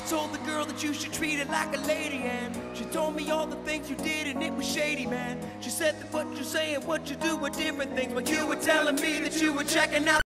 I told the girl that you should treat it like a lady, and she told me all the things you did, and it was shady, man. She said that what you're saying, what you do were different things, but you were telling me that you were checking out.